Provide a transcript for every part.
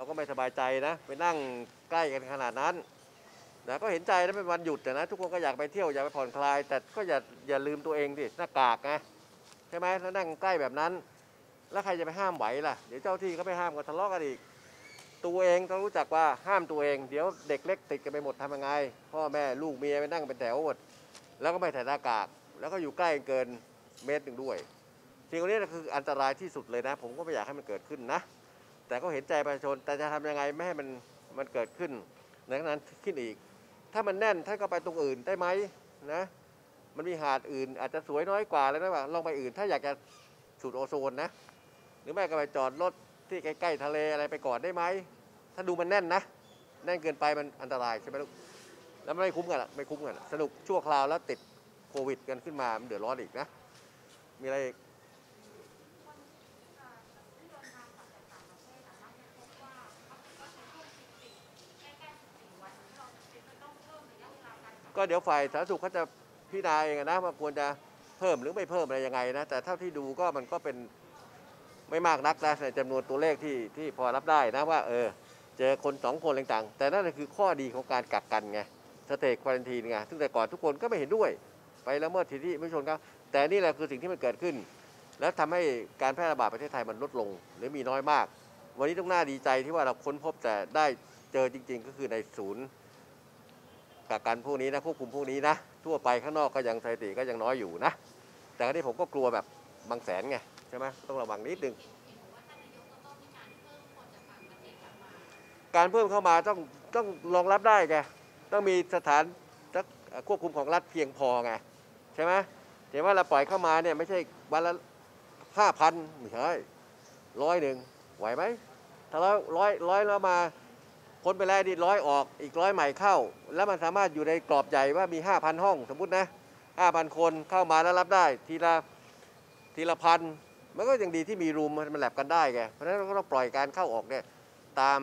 เราก็ไม่สบายใจนะไปนั่งใกล้กันขนาดนั้นนะก็เห็นใจนะเป็นวันหยุดแต่นะ ทุกคนก็อยากไปเที่ยวอยากไปผ่อนคลาย แต่ก็อย่าอย่าลืมตัวเองดิหน้ากากไงใช่ไหมแล้วนั่งใกล้แบบนั้น แล้วใครจะไปห้ามไหวล่ะเดี๋ยวเจ้าที่ก็ไปห้ามก็ทะเลาะกันอีกตัวเองต้องรู้จักว่าห้ามตัวเอง เดี๋ยวเด็กเล็กติดกันไปหมดทำยังไง พ่อแม่ลูกเมียไปนั่งเป็นแถวหมดแล้วก็ไม่ใส่หน้ากาก แล้วก็อยู่ใกล้เกินเมตรหนึ่งด้วยสิ่งนี้คืออันตรายที่สุดเลยนะ ผมก็ไม่อยากให้มันเกิดขึ้นนะ แต่ก็เห็นใจประชาชน แต่จะทำยังไงไม่ให้มันมันเกิดขึ้นในขณะนั้นขึ้นอีก ถ้ามันแน่นท่านก็ไปตรงอื่นได้ไหมนะมันมีหาดอื่นอาจจะสวยน้อยกว่าเลยนะว่าลองไปอื่น ถ้าอยากจะสูดโอโซนนะ หรือไม่ก็ไปจอดรถที่ใกล้ๆทะเลอะไรไปก่อนได้ไหมถ้าดูมันแน่นนะแน่นเกินไปมันอันตรายใช่ไหมลูกแล้วไม่คุ้มกันอะไม่คุ้มกันสนุกชั่วคราวแล้วติดโควิดกันขึ้นมามันเดือดร้อนอีกนะมีอะไร ก็เดี๋ยวฝ่ายสาธารณสุขเขาจะพิจารณาเองนะว่าควรจะเพิ่มหรือไม่เพิ่มอะไรยังไงนะแต่เท่าที่ดูก็มันก็เป็นไม่มากนักนะในจำนวนตัวเลขที่ที่พอรับได้นะว่าเออเจอคนสองคนต่างๆ แต่นั่นคือข้อดีของการกักกันไงState Quarantine ไงซึ่งแต่ก่อนทุกคนก็ไม่เห็นด้วย ไปละเมิดสิทธิมนุษยชนเขาแต่นี่แหละคือสิ่งที่มันเกิดขึ้น แล้วทำให้การแพร่ระบาดประเทศไทยมันลดลง หรือมีน้อยมาก วันนี้ต้องน่าดีใจที่ว่าเราค้นพบแต่ได้เจอจริง ๆ ก็คือในศูนย์ กักกันพวกนี้นะควบคุมพวกนี้นะทั่วไปข้างนอกก็ยังสถิติก็ยังน้อยอยู่นะ แต่อันนี้ผมก็กลัวแบบบางแสนไงใช่ไหมต้องระวังนิดนึงการเพิ่มเข้ามาต้องต้องรองรับได้ไงต้องมีสถานควบคุมของรัฐเพียงพอไงใช่ไหมเห็นว่าเราปล่อยเข้ามาเนี่ยไม่ใช่วันละห้าพันไม่ใช่ร้อยหนึ่งไหวไหมถ้าร้อยร้อยร้อยแล้วมา พ้นไปแล้วดิร้อยออกอีกร้อยใหม่เข้า แล้วมันสามารถอยู่ในกรอบใหญ่ว่ามี 5,000 ห้อง สมมุตินะ 5,000 คนเข้ามาแล้วรับได้ ทีละทีละพันมันก็ยังดีที่มีรูมมันแลบกันได้ไงเพราะฉะนั้นเราก็ต้องปล่อยการเข้าออกเนี่ยตาม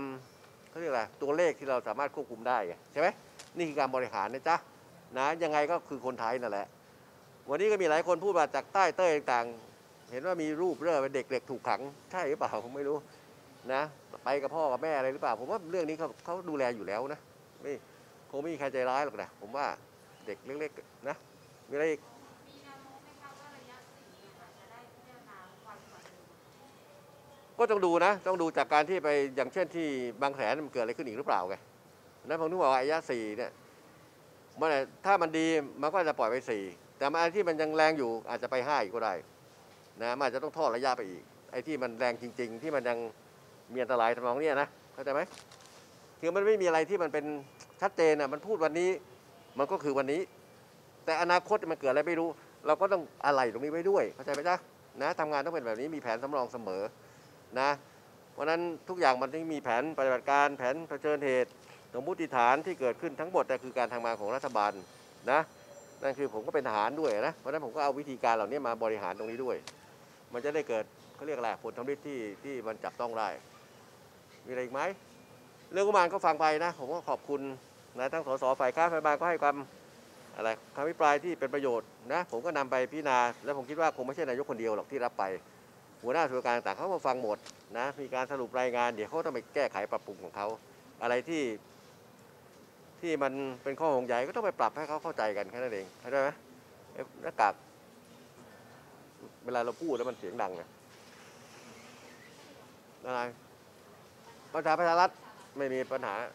เขาเรียกอะไรตัวเลขที่เราสามารถควบคุมได้ไงใช่ไหมนี่คือการบริหารนะจ๊ะนะยังไงก็คือคนไทยนั่นแหละ วันนี้ก็มีหลายคนพูดมาจากใต้เต้ยต่างๆเห็นว่ามีรูปเรื่องเป็นเด็กๆถูกขังใช่หรือเปล่าผมไม่รู้ นะไปกับพ่อกับแม่อะไรหรือเปล่า ผมว่าเรื่องนี้เขาเขาดูแลอยู่แล้วนะไม่คงไม่มีใครใจร้ายหรอกนะผมว่าเด็กเล็กๆนะมีอะไรอีกก็ต้องดูนะ ต้องดูจากการที่ไปอย่างเช่นที่บางแสนมันเกิดอะไรขึ้นอีกหรือเปล่าไงนั้นผมถึงบอกว่าอายะสี่เนี่ยมันถ้ามันดีมันก็จะปล่อยไปสี่แต่มันอันที่มันยังแรงอยู่อาจจะไปห้าอีกก็ได้นะมันอาจจะต้องทอดระยะไปอีกไอ้ที่มันแรงจริง ๆ ที่มันยัง มีอันตรายทำนองนี้นะเข้าใจไหมคือมันไม่มีอะไรที่มันเป็นชัดเจนอะมันพูดวันนี้มันก็คือวันนี้ แต่อนาคตมันเกิดอะไรไม่รู้ เราก็ต้องอะไรตรงนี้ไว้ด้วยเข้าใจไหมจ๊ะนะทำงานต้องเป็นแบบนี้มีแผนสำรองเสมอนะเพราะนั้นทุกอย่างมันต้องมีแผนปฏิบัติการแผนเผชิญเหตุสมมติฐานที่เกิดขึ้นทั้งหมดแต่คือการทำงานของรัฐบาลนะนั่นคือผมก็เป็นทหารด้วยนะเพราะฉะนั้นผมก็เอาวิธีการเหล่านี้มาบริหารตรงนี้ด้วย มันจะได้เกิดเขาเรียกอะไรผลทำฤทธิ์ที่ที่มันจับต้องได้ มีอะไรอีกไหมเรื่องกุมารก็ฟังไปนะ ผมก็ขอบคุณนะทั้งสสฝ่ายค้านฝ่ายบานก็ให้ความอะไรคำพิปรายที่เป็นประโยชน์นะ ผมก็นำไปพิจารณา แล้วผมคิดว่าคงไม่ใช่นายกคนเดียวหรอกที่รับไป หัวหน้าส่วนกลางต่างเขาก็ฟังหมดนะ มีการสรุปรายงานเดี๋ยวเขาต้องไปแก้ไขปรับปรุงของเขาอะไรที่ที่มันเป็นข้อห่วงใยก็ต้องไปปรับให้เขาเข้าใจกันแค่นั้นเองเข้าใจไหมเอ๊ะหน้ากากเวลาเราพูดแล้วมันเสียงดังไงอะไร ประชาประชารัฐไม่มีปัญหาถ้า